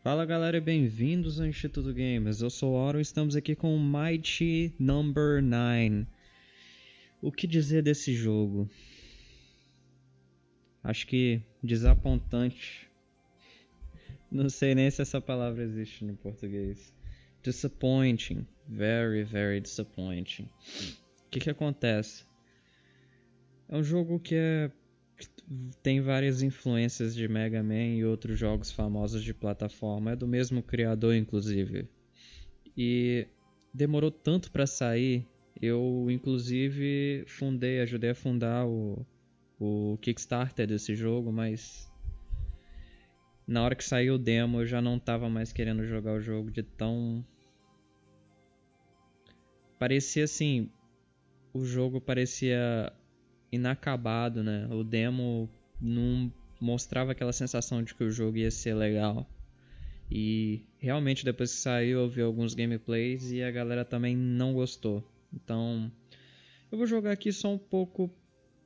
Fala galera, bem-vindos ao Instituto Gamers. Eu sou o Oro e estamos aqui com o Mighty Number 9. O que dizer desse jogo? Acho que desapontante. Não sei nem se essa palavra existe no português. Disappointing. Very, very disappointing. O que, que acontece? É um jogo que é tem várias influências de Mega Man e outros jogos famosos de plataforma. É do mesmo criador, inclusive. E demorou tanto para sair. Eu, inclusive, fundei, ajudei a fundar o, o Kickstarter desse jogo, mas na hora que saiu o demo eu já não estava mais querendo jogar o jogo de tão. Parecia assim. O jogo parecia inacabado, né? O demo não mostrava aquela sensação de que o jogo ia ser legal. E realmente depois que saiu eu vi alguns gameplays e a galera também não gostou. Então eu vou jogar aqui só um pouco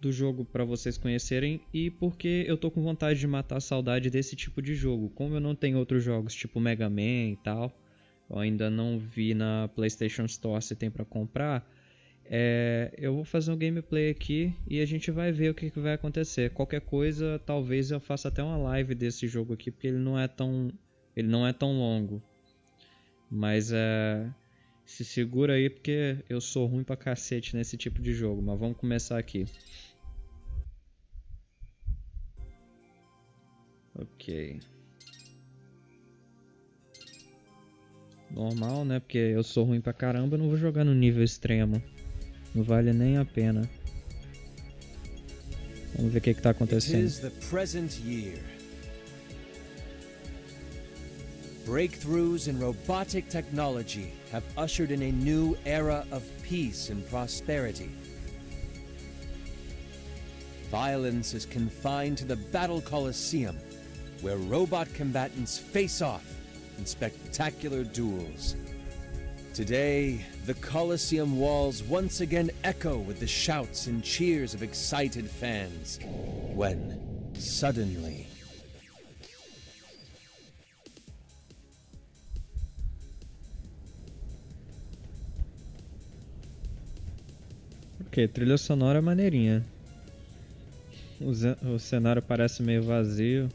do jogo para vocês conhecerem e porque eu tô com vontade de matar a saudade desse tipo de jogo. Como eu não tenho outros jogos tipo Mega Man e tal, eu ainda não vi na PlayStation Store se tem para comprar. É, eu vou fazer um gameplay aqui e a gente vai ver o que, que, vai acontecer. Qualquer coisa, talvez eu faça até uma live desse jogo aqui, porque ele não é tão, ele não é tão longo. Mas é, se segura aí porque eu sou ruim pra cacete nesse tipo de jogo. Mas vamos começar aqui. Ok. Normal, né? Porque eu sou ruim pra caramba, eu não vou jogar no nível extremo. Não vale nem a pena. Vamos ver o que está acontecendo. Breakthroughs in robotic technology have ushered in a new era of peace and prosperity. Violence is confined to the Battle Coliseum, where robot combatants face off in spectacular duels. Today, the Coliseum walls once again echo with the shouts and cheers of excited fans. When, suddenly, Ok, trilha sonora maneirinha. O cenário parece meio vazio.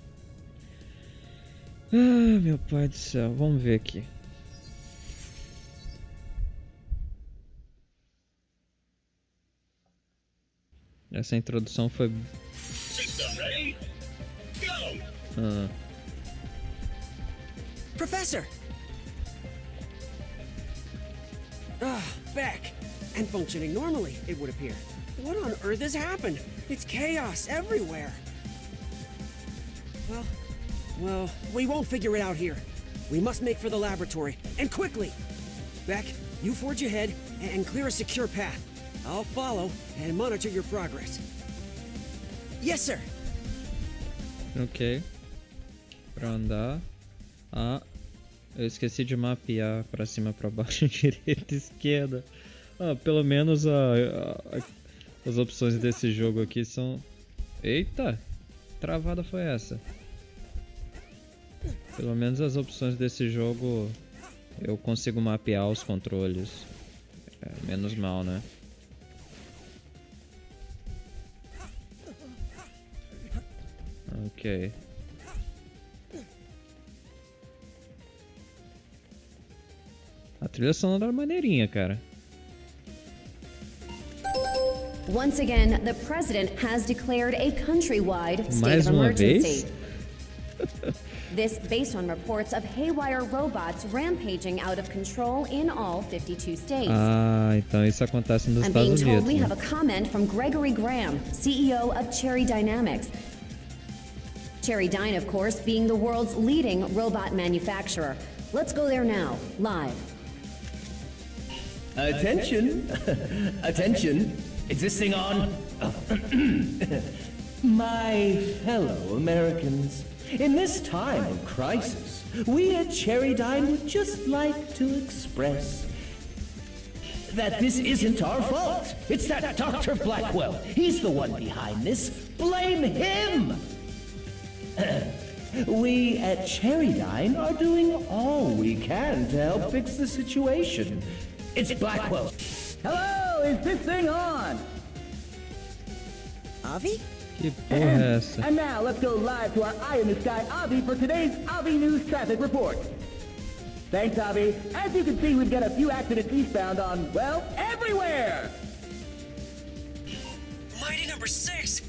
Ah, meu pai do céu. Vamos ver aqui. Essa introdução foi. Ah. Professor! Ah, back and functioning normally, it would appear. What on earth has happened? It's chaos everywhere. Well, well, we won't figure it out here. We must make for the laboratory, and quickly! Beck, you forge ahead and clear a secure path. I'll follow and monitor your progress. Yes, sir. Ok. Pra andar. Ah, eu esqueci de mapear pra cima, pra baixo, direita, esquerda. Ah, pelo menos a, a, a, as opções desse jogo aqui são... Eita! Travada foi essa? Pelo menos as opções desse jogo eu consigo mapear os controles. É, menos mal, né? Ok. A trilha sonora é maneirinha, cara. Once again, the president has declared a countrywide state Mais of emergency. Vez? this based on reports of haywire robots rampaging out of control in all 52 states. Ah, então isso acontece nos I'm Estados being told Unidos. we né? have a comment from Gregory Graham, CEO of Cherry Dynamics. Cherry Dyne, of course, being the world's leading robot manufacturer. Let's go there now, live. Attention! Attention! Is this thing on? My fellow Americans, in this time of crisis, we at Cherry Dine would just like to express that this isn't our fault. It's that Dr. Blackwell. He's the one behind this. Blame him! We at Cherrydyne are doing all we can to help fix the situation. It's Blackwell. Hello, is this thing on? Avi? Que um, porra? And now let's go live to our Eye in the Sky Avi for today's Avi News Traffic Report. Thanks, Avi. As you can see, we've got a few accidents eastbound on, well, everywhere! Mighty number six?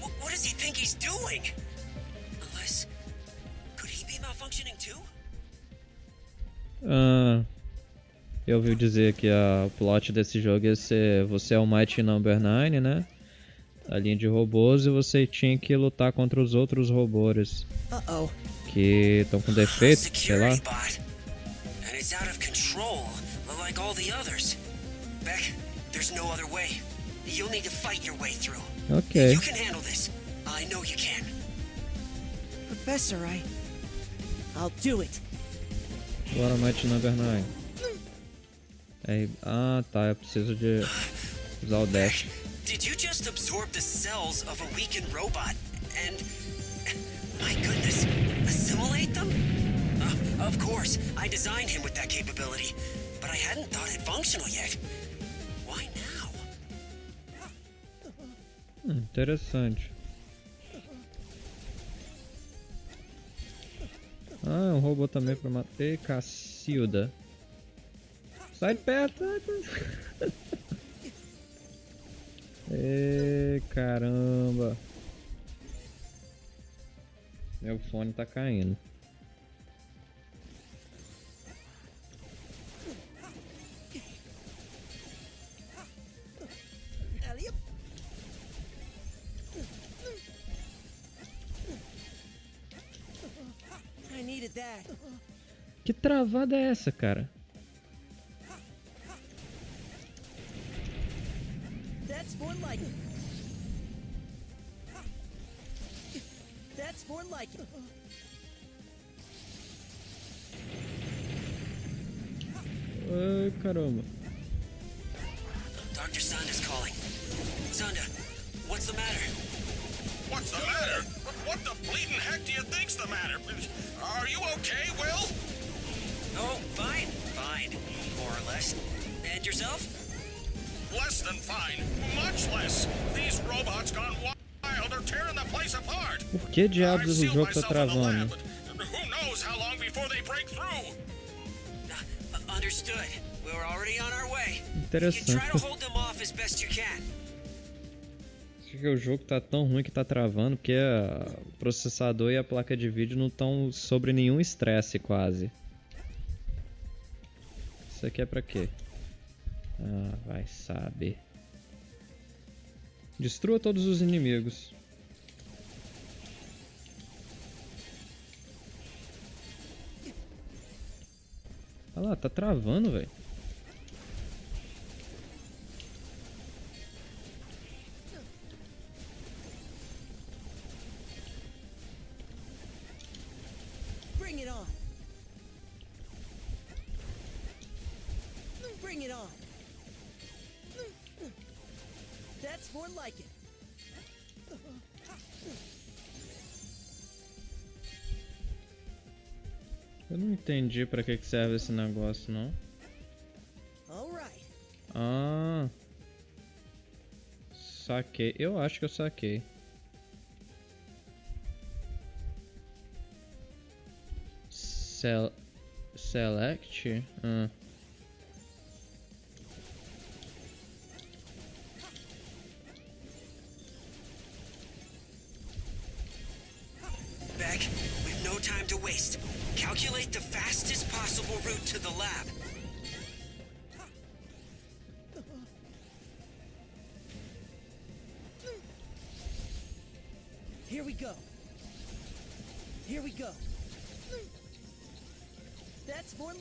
What, what does he think he's doing? Ah, eu ouvi dizer que a o plot desse jogo ia ser você é o Mighty Number 9, né? A linha de robôs e você tinha que lutar contra os outros robôs Uh oh. que estão com defeitos, sei lá. Security bot. And it's out of control, like all the others. Beck, there's no other way. You'll need to fight your way through. Ok. You can handle this. I know you can. Professor, I. I'll do it. Bora Mighty Number 9. Aí, ah tá, eu preciso de usar o dash. Did you just absorb the cells of a weakened robot and. My goodness, assimilate them? Uh, of course, I designed him with that capability, but I hadn't thought it functional yet. Why now? Hum, interessante. Ah, é um robô também pra matar. Cacilda. Sai de perto. de perto. Ei, caramba. Meu fone tá caindo. Que travada é essa, cara? Less. And yourself? Less than fine. Much less. These robots gone wild are tearing the place apart. Por que diabos o jogo tá travando? who knows how long before they break through? Uh, understood. We're already on our way. You Interessante. try to hold them off as best you can. Acho que o jogo tá tão ruim que tá travando porque o processador e a placa de vídeo não estão sobre nenhum estresse quase. Isso aqui é pra quê? Ah, vai saber. Destrua todos os inimigos. Olha lá, tá travando, velho. Entendi pra que que serve esse negócio, não. Ah. Saquei. Eu acho que eu saquei. Sel select? Ah.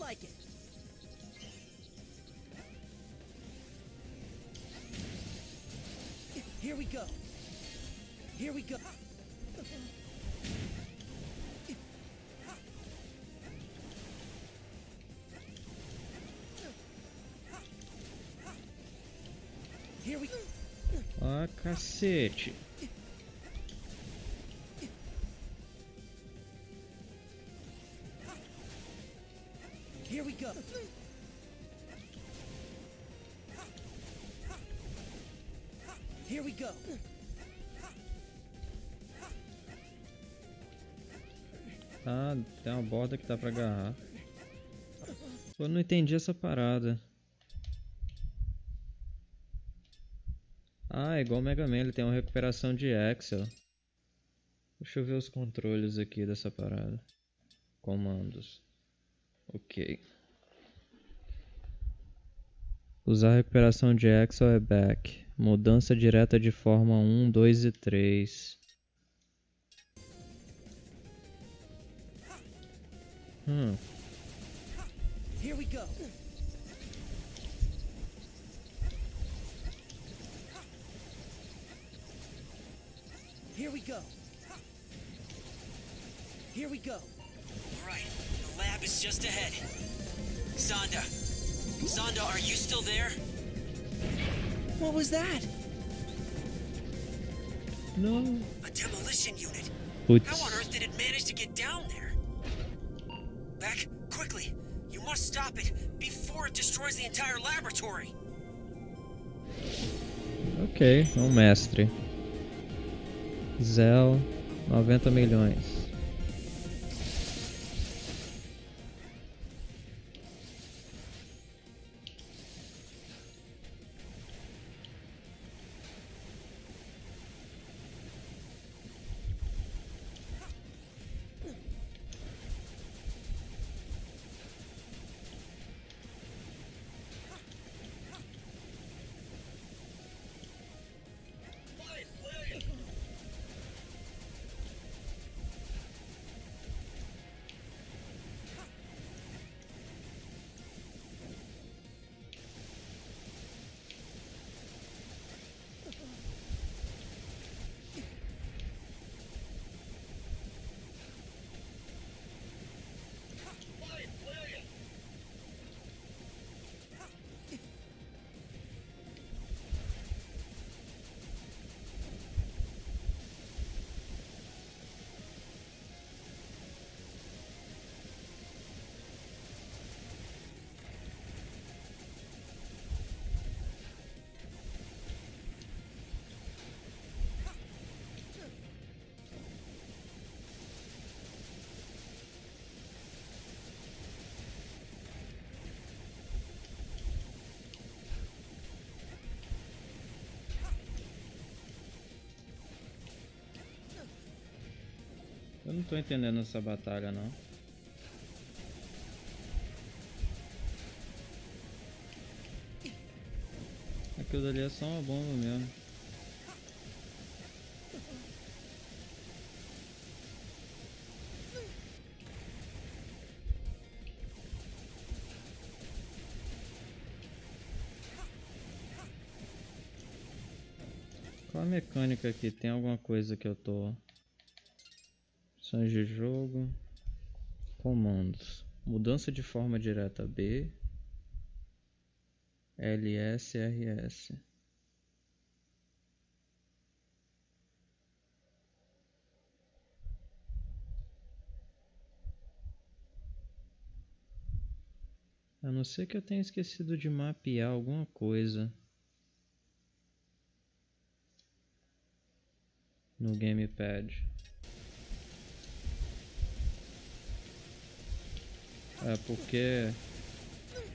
Like it. Here we go. Here we go. Here we Ah, cacete. Tem uma borda que dá pra agarrar. Eu não entendi essa parada. Ah, é igual o Mega Man, ele tem uma recuperação de Excel. Deixa eu ver os controles aqui dessa parada. Comandos. Ok. Usar recuperação de Excel é back. Mudança direta de forma 1, 2 e 3. Hum. Here we go. Here we go. Here we go. All right, the lab is just ahead. Zonda. Zonda, are you still there? What was that? No. A demolition unit. Putz. How on earth did it manage to get down there? Beck, quickly. You must stop it before it destroys the entire laboratory. Ok, um mestre. Zell, 90 milhões. Eu não tô entendendo essa batalha não. Aquilo dali é só uma bomba mesmo. Qual a mecânica aqui? Tem alguma coisa que eu tô... Opções de jogo. Comandos. Mudança de forma direta B. LS, RS. A não ser que eu tenha esquecido de mapear alguma coisa. No gamepad. É porque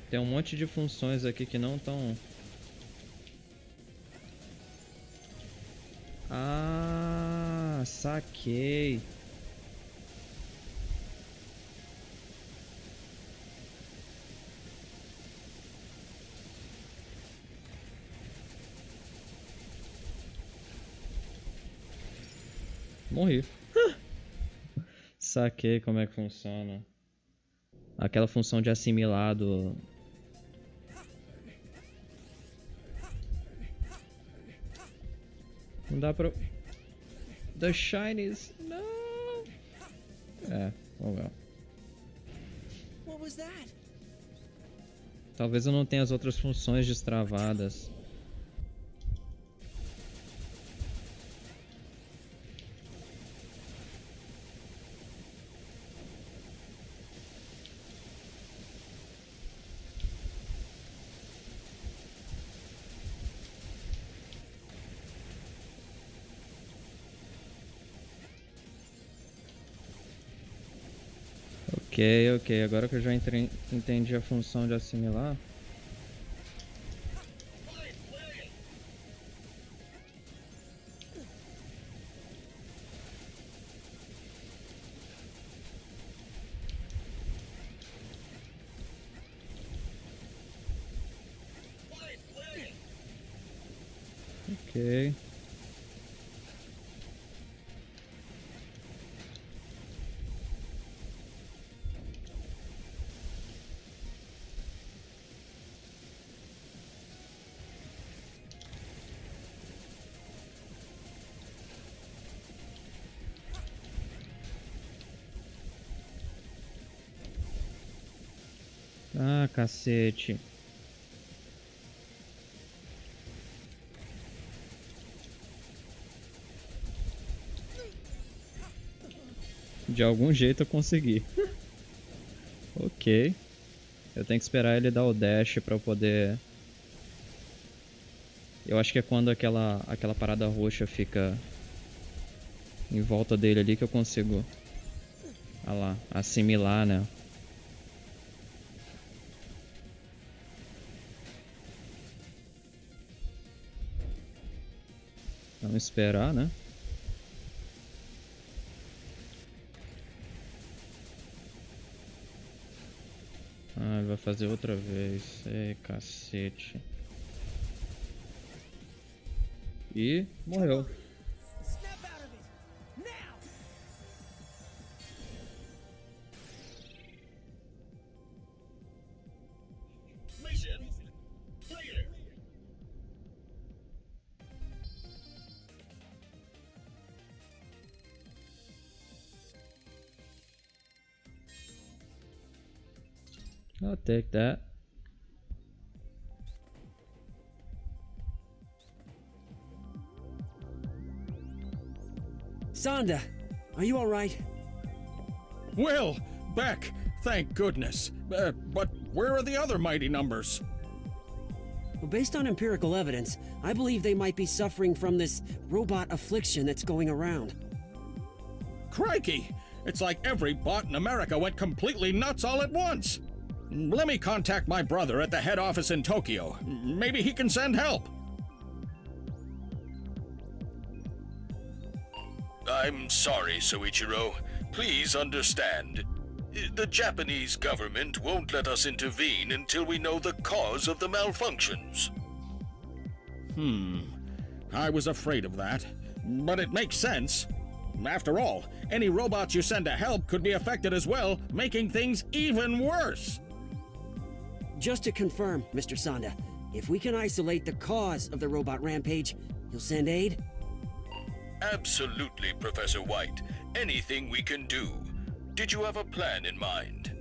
tem um monte de funções aqui que não estão. Ah, saquei. Morri. Saquei como é que funciona. Aquela função de assimilado. Não dá pra. The Shinies. Não! É, oh well. Talvez eu não tenha as outras funções destravadas. Ok, ok. Agora que eu já entendi a função de assimilar. Ah, cacete. De algum jeito eu consegui. ok. Eu tenho que esperar ele dar o dash pra eu poder... Eu acho que é quando aquela, aquela parada roxa fica em volta dele ali que eu consigo... Ah lá, assimilar, né? Esperar, né? Ah, ele vai fazer outra vez. Ei, cacete. E morreu. I'll take that. Sonda, are you alright? Well, back, thank goodness. Uh, but where are the other mighty numbers? Well, based on empirical evidence, I believe they might be suffering from this robot affliction that's going around. Crikey! It's like every bot in America went completely nuts all at once. Let me contact my brother at the head office in Tokyo. Maybe he can send help. I'm sorry, Soichiro. Please understand. The Japanese government won't let us intervene until we know the cause of the malfunctions. Hmm. I was afraid of that. But it makes sense. After all, any robots you send to help could be affected as well, making things even worse. Just to confirm, Mr. Sonda, if we can isolate the cause of the robot rampage, you'll send aid? Absolutely, Professor White. Anything we can do. Did you have a plan in mind?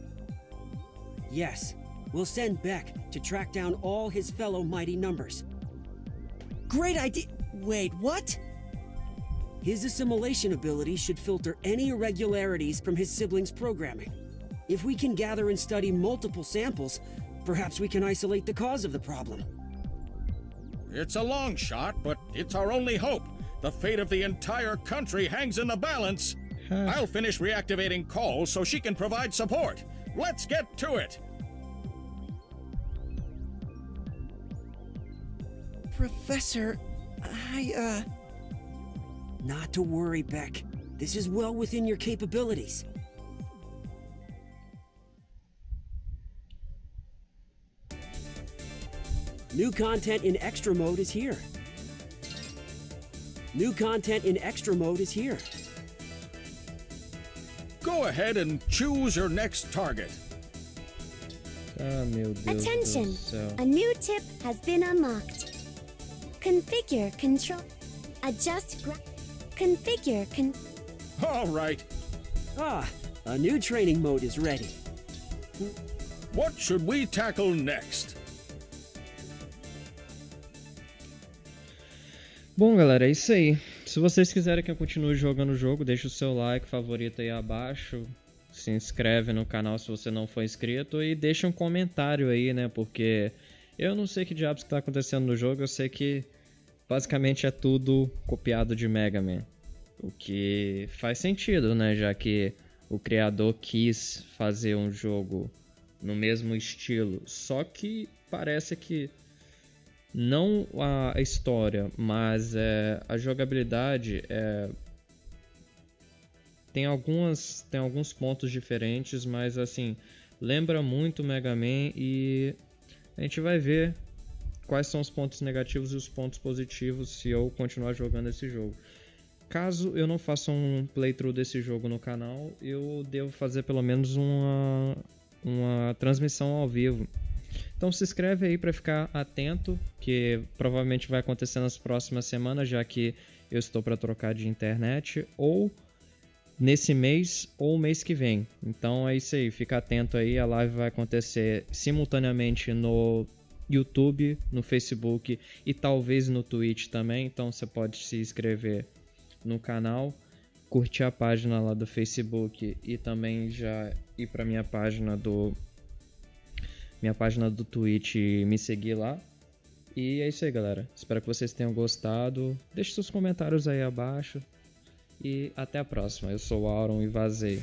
Yes. We'll send Beck to track down all his fellow mighty numbers. Great idea! Wait, what? His assimilation ability should filter any irregularities from his siblings' programming. If we can gather and study multiple samples, perhaps we can isolate the cause of the problem. It's a long shot, but it's our only hope. The fate of the entire country hangs in the balance. I'll finish reactivating calls so she can provide support. Let's get to it. Professor, I, uh. Not to worry, Beck. This is well within your capabilities. New content in extra mode is here. New content in extra mode is here. Go ahead and choose your next target. Ah, meu Deus Attention! A new tip has been unlocked. Configure control. Adjust gra- Configure con- All right. Ah, a new training mode is ready. What should we tackle next? Bom, galera, é isso aí. Se vocês quiserem que eu continue jogando o jogo, deixa o seu like, favorito aí abaixo. Se inscreve no canal se você não for inscrito e deixa um comentário aí, né? Porque eu não sei que diabos que tá acontecendo no jogo, eu sei que basicamente é tudo copiado de Mega Man. O que faz sentido, né? Já que o criador quis fazer um jogo no mesmo estilo, só que parece que não a história, mas é, a jogabilidade é, tem algumas tem alguns pontos diferentes, mas assim lembra muito Mega Man e a gente vai ver quais são os pontos negativos e os pontos positivos se eu continuar jogando esse jogo. Caso eu não faça um playthrough desse jogo no canal, eu devo fazer pelo menos uma, uma transmissão ao vivo. Então se inscreve aí para ficar atento, que provavelmente vai acontecer nas próximas semanas, já que eu estou para trocar de internet, ou nesse mês ou mês que vem. Então é isso aí, fica atento aí, a live vai acontecer simultaneamente no YouTube, no Facebook e talvez no Twitch também. Então você pode se inscrever no canal, curtir a página lá do Facebook e também já ir para minha página do minha página do Twitch e me seguir lá. E é isso aí, galera. Espero que vocês tenham gostado. Deixe seus comentários aí abaixo. E até a próxima. Eu sou o Auron e vazei.